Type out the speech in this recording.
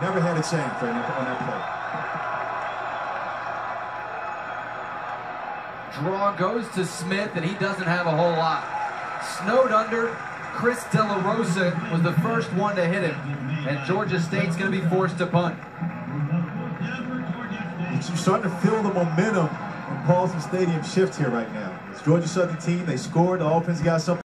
Never had it chance on that, on that play. Draw goes to Smith, and he doesn't have a whole lot. Snowed under. Chris De La Rosa was the first one to hit him, and Georgia State's going to be forced to punt. You're starting to feel the momentum in Paulson Stadium shift here right now. It's Georgia Southern team. They scored. The offense got something.